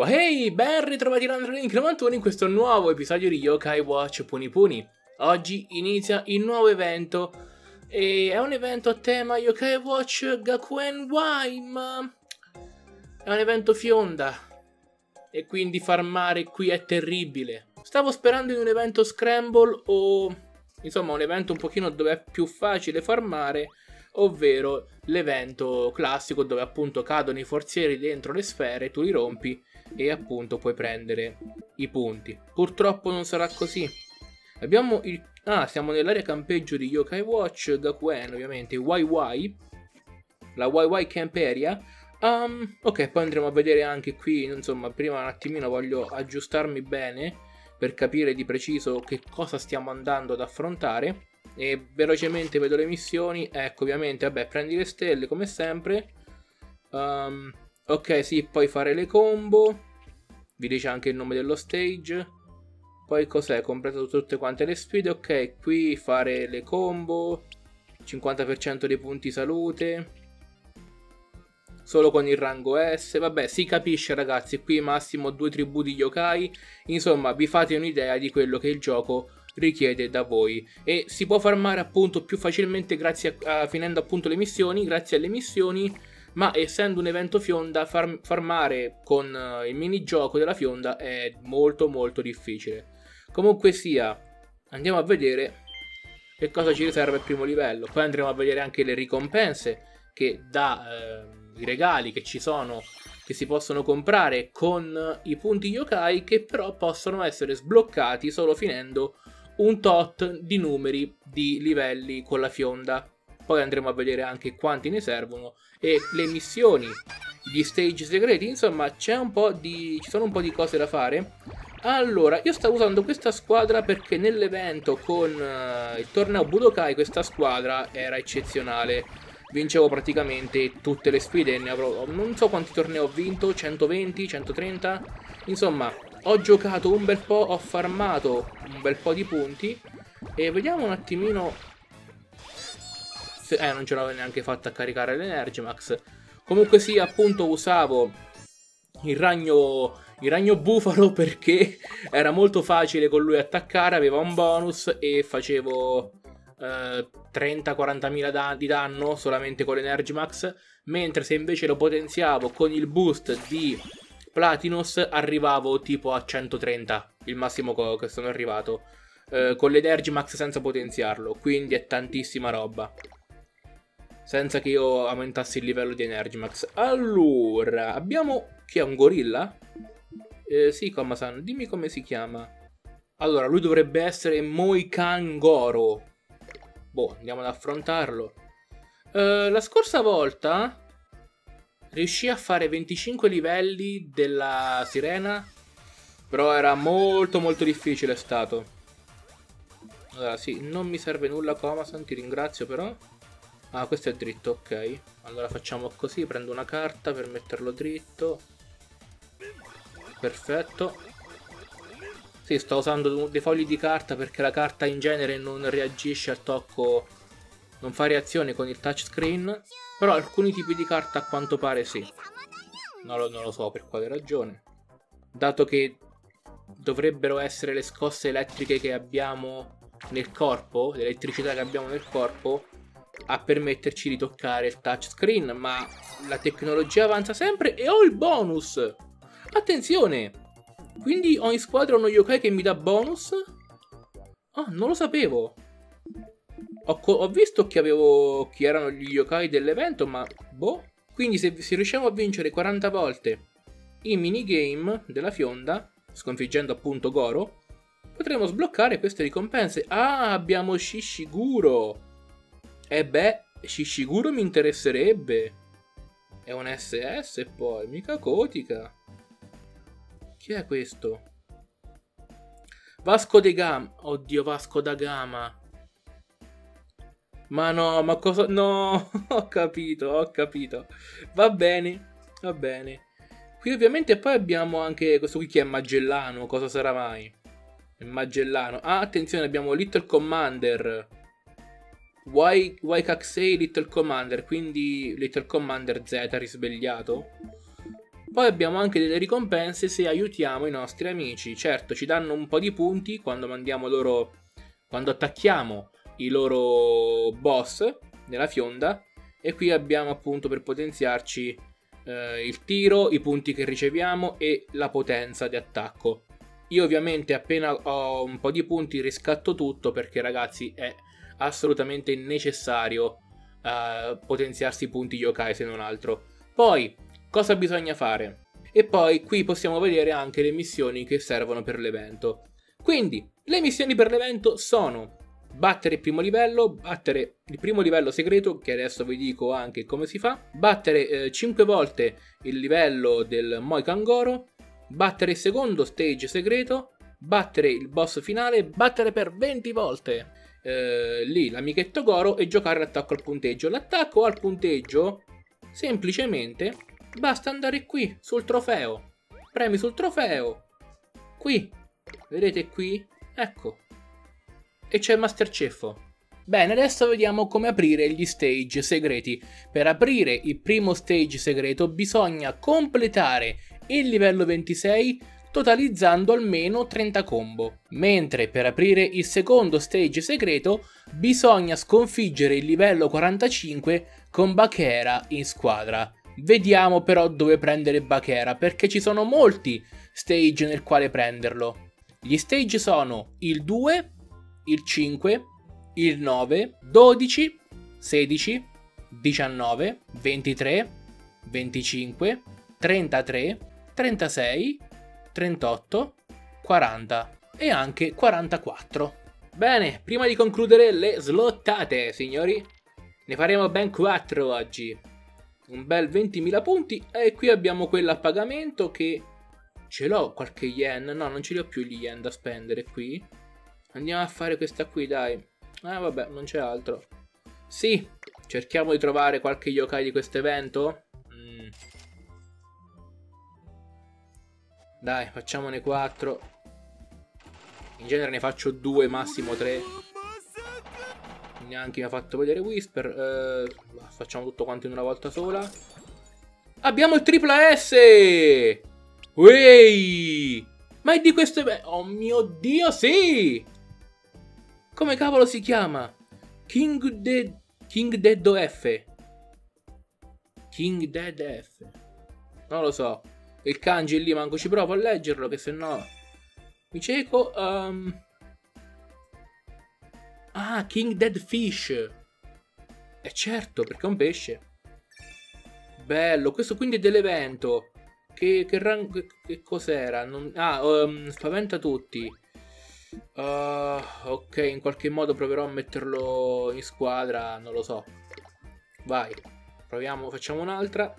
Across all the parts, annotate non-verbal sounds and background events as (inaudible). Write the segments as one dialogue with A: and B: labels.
A: Hey, ben ritrovati Link 91 in questo nuovo episodio di Yokai Watch Puni Puni. Oggi inizia il nuovo evento e è un evento a tema Yokai Watch Gakuen Waim. È un evento fionda e quindi farmare qui è terribile. Stavo sperando in un evento Scramble o insomma un evento un pochino dove è più facile farmare ovvero l'evento classico dove appunto cadono i forzieri dentro le sfere, tu li rompi e appunto puoi prendere i punti. Purtroppo non sarà così. Abbiamo il... Ah, siamo nell'area campeggio di Yokai Watch, Gakuen ovviamente, YY, la YY Camp Area. Um, ok, poi andremo a vedere anche qui, insomma, prima un attimino voglio aggiustarmi bene per capire di preciso che cosa stiamo andando ad affrontare. E velocemente vedo le missioni, ecco ovviamente, vabbè, prendi le stelle come sempre. Um, Ok, sì, poi fare le combo. Vi dice anche il nome dello stage. Poi cos'è? Completato tutte quante le sfide. Ok, qui fare le combo. 50% dei punti salute. Solo con il rango S. Vabbè, si capisce ragazzi. Qui massimo due tributi yokai. Insomma, vi fate un'idea di quello che il gioco richiede da voi e si può farmare appunto più facilmente grazie a, a finendo appunto le missioni grazie alle missioni ma essendo un evento fionda far farmare con uh, il minigioco della fionda è molto molto difficile. Comunque sia, andiamo a vedere che cosa ci riserva il primo livello. Poi andremo a vedere anche le ricompense che dà eh, i regali che ci sono che si possono comprare con i punti yokai che però possono essere sbloccati solo finendo un tot di numeri di livelli con la fionda poi andremo a vedere anche quanti ne servono e le missioni, gli stage segreti, insomma di, ci sono un po' di cose da fare. Allora, io stavo usando questa squadra perché nell'evento con uh, il torneo Budokai questa squadra era eccezionale. Vincevo praticamente tutte le sfide, ne avrò, non so quanti tornei ho vinto, 120, 130. Insomma, ho giocato un bel po', ho farmato un bel po' di punti. E vediamo un attimino eh, non ce l'avevo neanche fatta a caricare l'Energimax. Comunque sì, appunto usavo il ragno, il ragno bufalo (laughs) perché era molto facile con lui attaccare, aveva un bonus e facevo eh, 30-40 mila da di danno solamente con l'Energimax, mentre se invece lo potenziavo con il boost di Platinus arrivavo tipo a 130, il massimo che sono arrivato, eh, con l'Energimax senza potenziarlo, quindi è tantissima roba senza che io aumentassi il livello di Energimax. Allora, abbiamo... Chi è un gorilla? Eh, sì, Komasan, dimmi come si chiama. Allora, lui dovrebbe essere Moikan Goro. Boh, andiamo ad affrontarlo. Uh, la scorsa volta riuscì a fare 25 livelli della sirena, però era molto molto difficile stato. Allora, sì, non mi serve nulla Komasan, ti ringrazio però. Ah, questo è dritto, ok. Allora facciamo così, prendo una carta per metterlo dritto. Perfetto. Sì, sto usando dei fogli di carta perché la carta in genere non reagisce al tocco, non fa reazione con il touchscreen. Però alcuni tipi di carta a quanto pare sì. Non lo, non lo so per quale ragione. Dato che dovrebbero essere le scosse elettriche che abbiamo nel corpo, l'elettricità che abbiamo nel corpo, a permetterci di toccare il touchscreen, ma la tecnologia avanza sempre e ho il bonus! Attenzione! Quindi ho in squadra uno yokai che mi dà bonus? Ah, non lo sapevo! Ho, ho visto che avevo chi erano gli yokai dell'evento, ma boh. Quindi se, se riusciamo a vincere 40 volte i minigame della fionda, sconfiggendo appunto Goro, potremo sbloccare queste ricompense. Ah, abbiamo Shishiguro! E beh, Shishiguro mi interesserebbe. È un SS poi, mica Kotica. Chi è questo? Vasco da Gama. Oddio, Vasco da Gama. Ma no, ma cosa... No, (laughs) ho capito, ho capito. Va bene, va bene. Qui ovviamente poi abbiamo anche questo qui che è Magellano. Cosa sarà mai? Magellano. Ah, attenzione, abbiamo Little Commander. Y, Ykaksei Little Commander, quindi Little Commander Z risvegliato. Poi abbiamo anche delle ricompense se aiutiamo i nostri amici. Certo, ci danno un po' di punti quando mandiamo loro. quando attacchiamo i loro boss nella fionda. E qui abbiamo appunto per potenziarci eh, il tiro, i punti che riceviamo e la potenza di attacco. Io ovviamente appena ho un po' di punti riscatto tutto perché ragazzi è assolutamente necessario uh, potenziarsi i punti yokai se non altro. Poi, cosa bisogna fare? E poi qui possiamo vedere anche le missioni che servono per l'evento. Quindi, le missioni per l'evento sono battere il primo livello, battere il primo livello segreto, che adesso vi dico anche come si fa, battere eh, 5 volte il livello del Moikan Goro, battere il secondo stage segreto, battere il boss finale, battere per 20 volte eh, lì l'amichetto Goro e giocare l'attacco al punteggio. L'attacco al punteggio semplicemente basta andare qui sul trofeo. Premi sul trofeo. Qui. Vedete qui? Ecco. E c'è Master Ceffo. Bene, adesso vediamo come aprire gli stage segreti. Per aprire il primo stage segreto bisogna completare il livello 26 totalizzando almeno 30 combo. Mentre per aprire il secondo stage segreto bisogna sconfiggere il livello 45 con Bakera in squadra. Vediamo però dove prendere Bakera perché ci sono molti stage nel quale prenderlo. Gli stage sono il 2, il 5, il 9, 12, 16, 19, 23, 25, 33, 36, 38, 40 e anche 44. Bene, prima di concludere le slottate, signori, ne faremo ben 4 oggi. Un bel 20.000 punti e qui abbiamo quella a pagamento che... Ce l'ho qualche yen? No, non ce li ho più gli yen da spendere qui. Andiamo a fare questa qui, dai. Ah, vabbè, non c'è altro. Sì, cerchiamo di trovare qualche yokai di questo evento. Dai, facciamone 4. In genere ne faccio 2, massimo 3. Neanche mi ha fatto vedere Whisper. Eh, facciamo tutto quanto in una volta sola. Abbiamo il tripla S! Wey! Il kanji lì manco ci provo a leggerlo, che se no... Mi cieco... Um... Ah, King Dead Fish. Eh certo, perché è un pesce. Bello, questo quindi è dell'evento. Che, che, rango, che cos'era? Non... Ah, um, spaventa tutti. Uh, ok, in qualche modo proverò a metterlo in squadra, non lo so. Vai, proviamo, facciamo un'altra.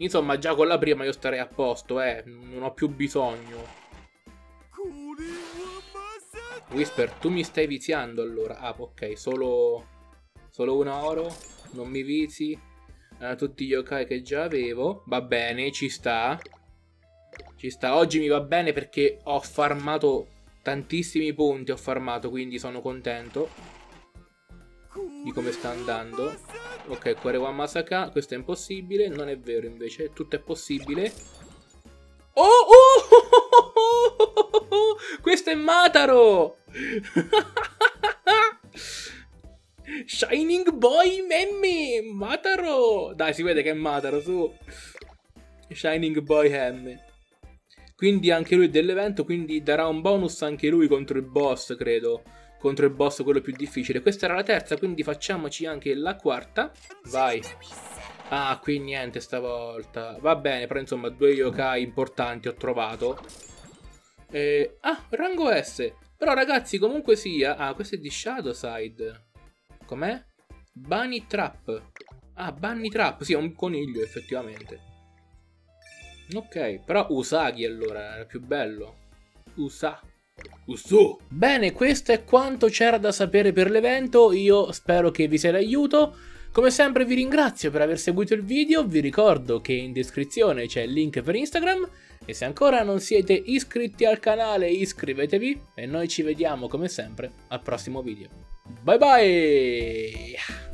A: Insomma, già con la prima io starei a posto, eh. Non ho più bisogno. Whisper, tu mi stai viziando allora. Ah, ok, solo... Solo un oro. Non mi vizi. Uh, tutti gli yokai che già avevo. Va bene, ci sta. Ci sta. Oggi mi va bene perché ho farmato Tantissimi punti ho farmato, quindi sono contento di come sta andando. Ok, Quarewa Masaka, questo è impossibile. Non è vero invece, tutto è possibile. Oh, oh, oh, oh questo è Mataro! (laughs) Shining Boy Memme! Mataro! Dai, si vede che è Mataro, su. Shining Boy M. Quindi anche lui dell'evento, quindi darà un bonus anche lui contro il boss, credo. Contro il boss quello più difficile. Questa era la terza, quindi facciamoci anche la quarta. Vai. Ah, qui niente stavolta. Va bene, però insomma due yokai importanti ho trovato. Eh, ah, rango S. Però ragazzi, comunque sia... Ah, questo è di Shadowside. Com'è? Bunny Trap. Ah, Bunny Trap. Sì, è un coniglio, effettivamente. Ok, però Usagi allora era più bello. Usa. Usu. Bene, questo è quanto c'era da sapere per l'evento. Io spero che vi sia d'aiuto. Come sempre vi ringrazio per aver seguito il video, vi ricordo che in descrizione c'è il link per Instagram e se ancora non siete iscritti al canale iscrivetevi e noi ci vediamo come sempre al prossimo video. Bye bye!